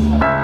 Thank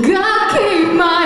God my